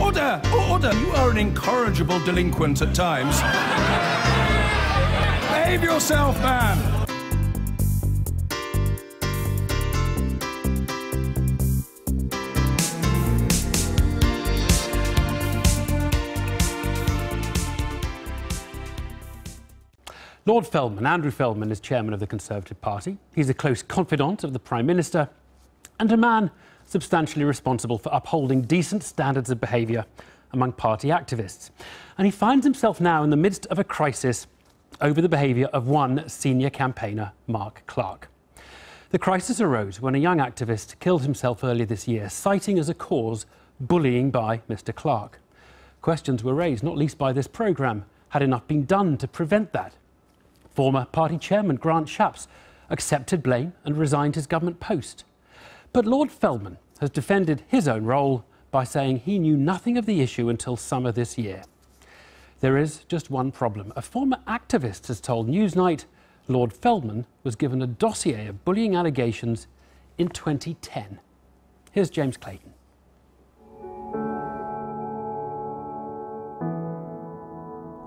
Order! Order! You are an incorrigible delinquent at times. Behave yourself, man! Lord Feldman, Andrew Feldman, is chairman of the Conservative Party. He's a close confidant of the Prime Minister and a man substantially responsible for upholding decent standards of behaviour among party activists. And he finds himself now in the midst of a crisis over the behaviour of one senior campaigner, Mark Clarke. The crisis arose when a young activist killed himself earlier this year, citing as a cause bullying by Mr Clarke. Questions were raised, not least by this programme. Had enough been done to prevent that? Former party chairman Grant Shapps accepted blame and resigned his government post. But Lord Feldman has defended his own role by saying he knew nothing of the issue until summer this year. There is just one problem. A former activist has told Newsnight Lord Feldman was given a dossier of bullying allegations in 2010. Here's James Clayton.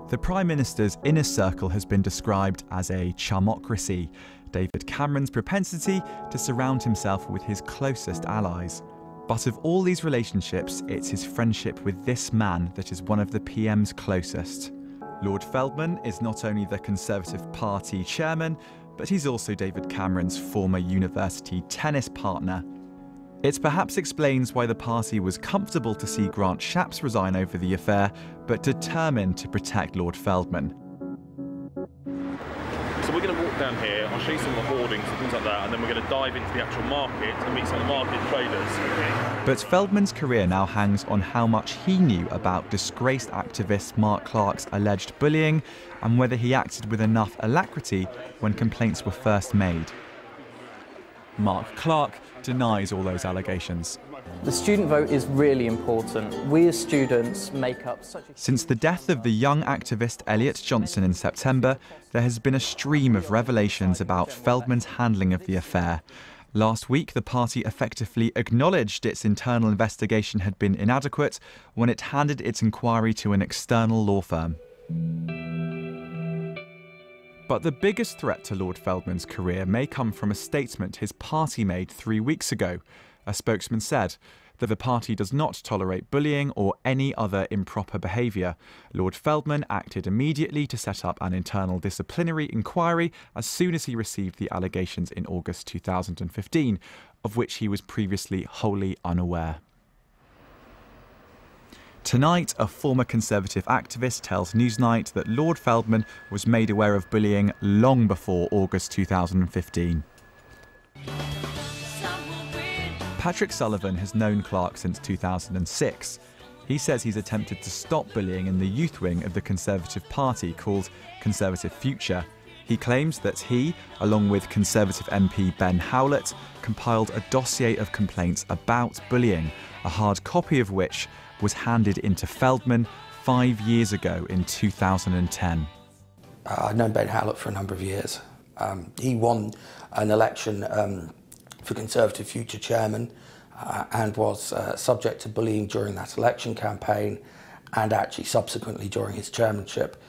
The Prime Minister's inner circle has been described as a charmocracy, David Cameron's propensity to surround himself with his closest allies. But of all these relationships, it's his friendship with this man that is one of the PM's closest. Lord Feldman is not only the Conservative Party chairman, but he's also David Cameron's former university tennis partner it perhaps explains why the party was comfortable to see Grant Shapps resign over the affair, but determined to protect Lord Feldman. Going to walk down here, I'll show you some of the hoardings and things like that, and then we're going to dive into the actual market and meet some market traders. But Feldman's career now hangs on how much he knew about disgraced activist Mark Clarke's alleged bullying and whether he acted with enough alacrity when complaints were first made. Mark Clarke denies all those allegations. The student vote is really important. We as students make up such a... Since the death of the young activist Elliott Johnson in September, there has been a stream of revelations about Feldman's handling of the affair. Last week, the party effectively acknowledged its internal investigation had been inadequate when it handed its inquiry to an external law firm. But the biggest threat to Lord Feldman's career may come from a statement his party made three weeks ago. A spokesman said that the party does not tolerate bullying or any other improper behaviour. Lord Feldman acted immediately to set up an internal disciplinary inquiry as soon as he received the allegations in August 2015, of which he was previously wholly unaware. Tonight, a former Conservative activist tells Newsnight that Lord Feldman was made aware of bullying long before August 2015. Patrick Sullivan has known Clarke since 2006. He says he's attempted to stop bullying in the youth wing of the Conservative Party called Conservative Future. He claims that he, along with Conservative MP Ben Howlett, compiled a dossier of complaints about bullying, a hard copy of which was handed into Feldman five years ago in 2010. Uh, I've known Ben Howlett for a number of years. Um, he won an election um, for Conservative Future Chairman uh, and was uh, subject to bullying during that election campaign and actually subsequently during his chairmanship.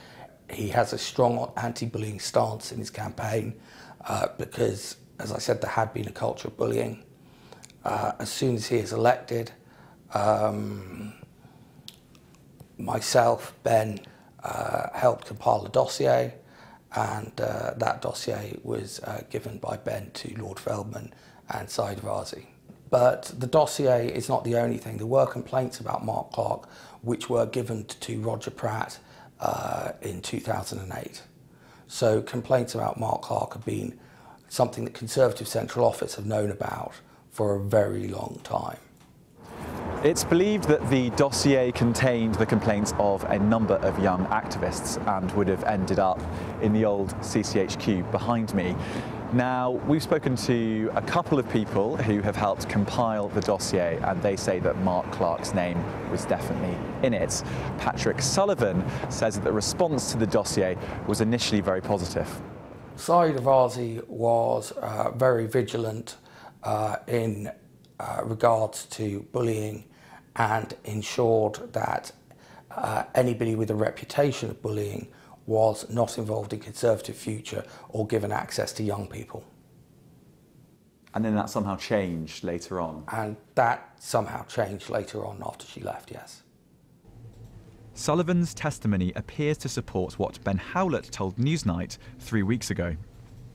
He has a strong anti-bullying stance in his campaign uh, because, as I said, there had been a culture of bullying. Uh, as soon as he is elected, um, myself, Ben, uh, helped compile a dossier, and uh, that dossier was uh, given by Ben to Lord Feldman and Sayeeda Warsi. But the dossier is not the only thing. There were complaints about Mark Clarke, which were given to Roger Pratt uh, in 2008. So complaints about Mark Clarke have been something that Conservative Central Office have known about for a very long time. It's believed that the dossier contained the complaints of a number of young activists and would have ended up in the old CCHQ behind me. Now, we've spoken to a couple of people who have helped compile the dossier and they say that Mark Clarke's name was definitely in it. Patrick Sullivan says that the response to the dossier was initially very positive. Sayeeda Warsi was uh, very vigilant uh, in uh, regards to bullying and ensured that uh, anybody with a reputation of bullying was not involved in Conservative Future or given access to young people. And then that somehow changed later on? And that somehow changed later on after she left, yes. Sullivan's testimony appears to support what Ben Howlett told Newsnight three weeks ago.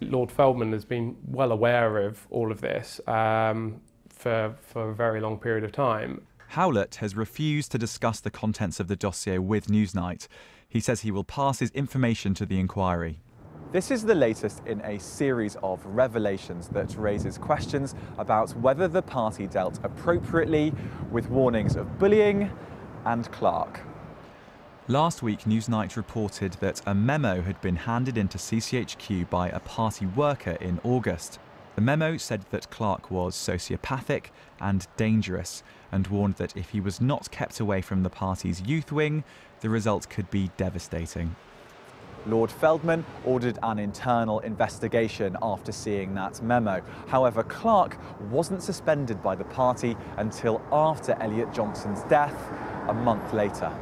Lord Feldman has been well aware of all of this um, for, for a very long period of time. Howlett has refused to discuss the contents of the dossier with Newsnight. He says he will pass his information to the inquiry. This is the latest in a series of revelations that raises questions about whether the party dealt appropriately with warnings of bullying and Clarke. Last week, Newsnight reported that a memo had been handed into CCHQ by a party worker in August. The memo said that Clarke was sociopathic and dangerous and warned that if he was not kept away from the party's youth wing, the result could be devastating. Lord Feldman ordered an internal investigation after seeing that memo. However, Clarke wasn't suspended by the party until after Elliott Johnson's death, a month later.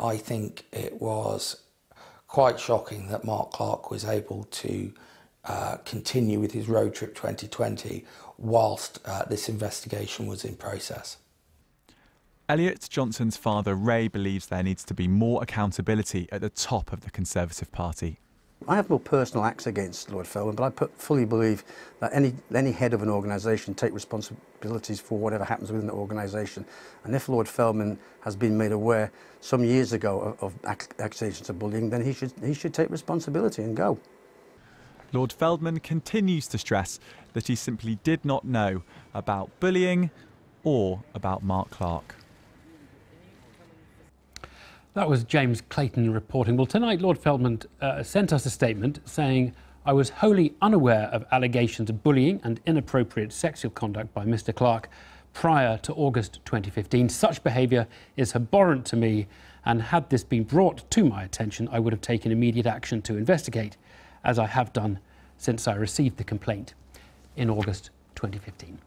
I think it was quite shocking that Mark Clarke was able to uh, continue with his road trip 2020 whilst uh, this investigation was in process. Elliott Johnson's father, Ray, believes there needs to be more accountability at the top of the Conservative Party. I have no personal acts against Lord Feldman, but I fully believe that any, any head of an organisation take responsibilities for whatever happens within the organisation. And if Lord Feldman has been made aware some years ago of, of accusations of bullying, then he should, he should take responsibility and go. Lord Feldman continues to stress that he simply did not know about bullying or about Mark Clarke. That was James Clayton reporting. Well, tonight, Lord Feldman uh, sent us a statement saying, I was wholly unaware of allegations of bullying and inappropriate sexual conduct by Mr. Clarke prior to August 2015. Such behaviour is abhorrent to me, and had this been brought to my attention, I would have taken immediate action to investigate, as I have done since I received the complaint in August 2015.